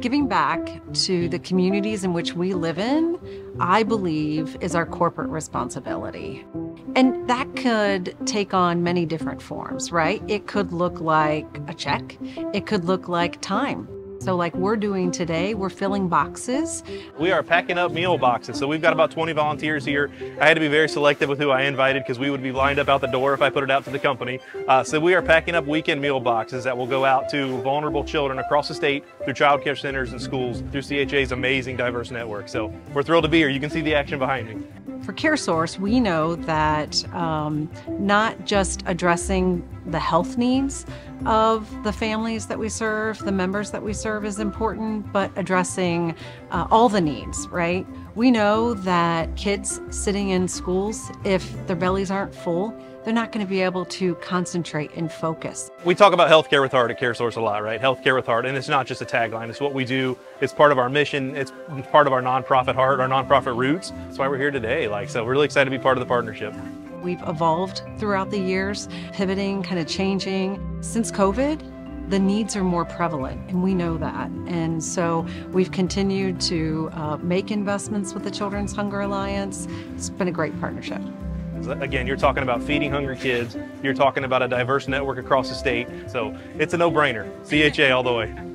Giving back to the communities in which we live in, I believe, is our corporate responsibility. And that could take on many different forms, right? It could look like a check, it could look like time. So, like we're doing today, we're filling boxes. We are packing up meal boxes. So, we've got about 20 volunteers here. I had to be very selective with who I invited because we would be lined up out the door if I put it out to the company. Uh, so, we are packing up weekend meal boxes that will go out to vulnerable children across the state through child care centers and schools through CHA's amazing diverse network. So, we're thrilled to be here. You can see the action behind me. For CareSource, we know that um, not just addressing the health needs of the families that we serve, the members that we serve is important, but addressing uh, all the needs, right? We know that kids sitting in schools, if their bellies aren't full, they're not going to be able to concentrate and focus. We talk about healthcare with heart at CareSource a lot, right? Healthcare with heart, and it's not just a tagline. It's what we do. It's part of our mission. It's part of our nonprofit heart, our nonprofit roots. That's why we're here today. Like, so we're really excited to be part of the partnership. We've evolved throughout the years, pivoting, kind of changing. Since COVID, the needs are more prevalent, and we know that. And so we've continued to uh, make investments with the Children's Hunger Alliance. It's been a great partnership. Again, you're talking about feeding hungry kids. You're talking about a diverse network across the state. So it's a no-brainer. CHA all the way.